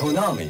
كونامي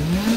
Mm-hmm.